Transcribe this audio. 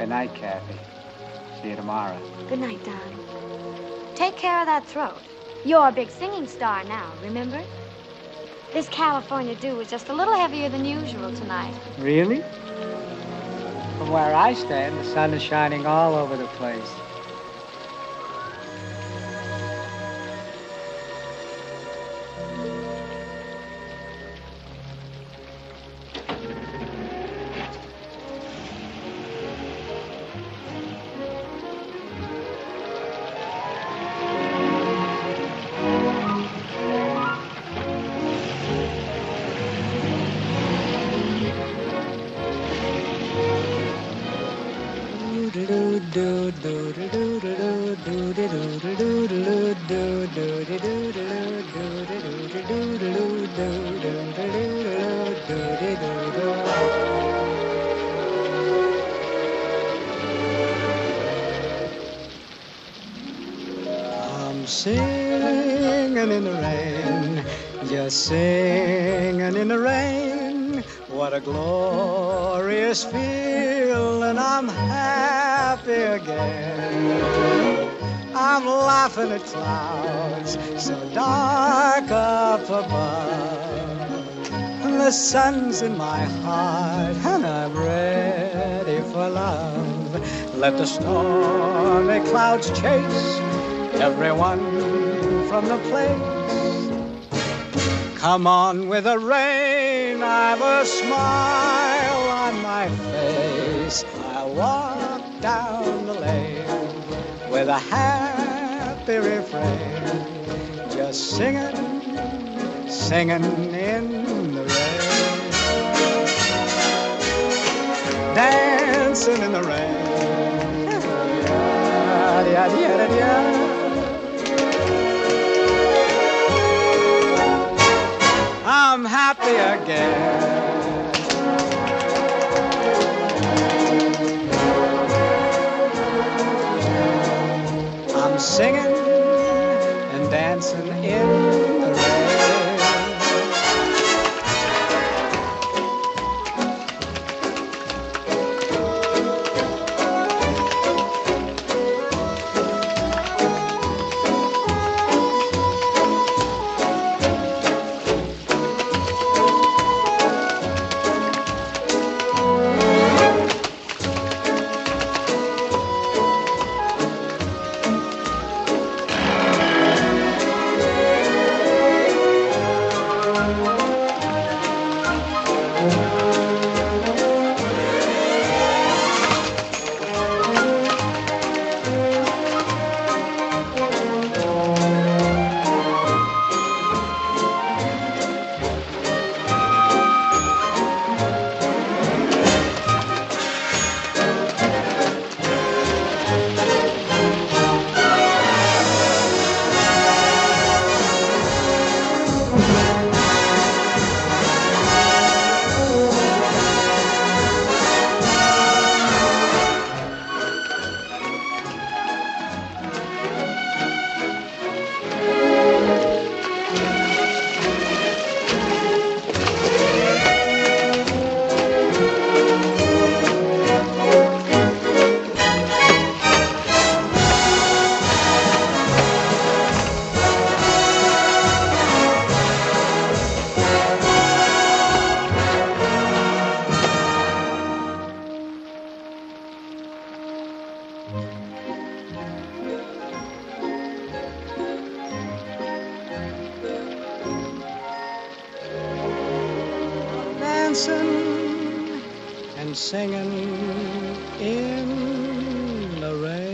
Good night, Kathy. See you tomorrow. Good night, darling. Take care of that throat. You're a big singing star now, remember? This California dew is just a little heavier than usual tonight. Really? From where I stand, the sun is shining all over the place. I'm singing in the rain, just singing in the rain. What a glorious feeling, I'm happy again. I'm laughing at clouds so dark up above. The sun's in my heart, and I'm ready for love. Let the stormy clouds chase everyone from the place. Come on with the rain, I've a smile happy refrain, just singing, singing in the rain, dancing in the rain. Yeah, yeah, yeah. I'm happy again. Singing and dancing in Dancing and singing in the rain.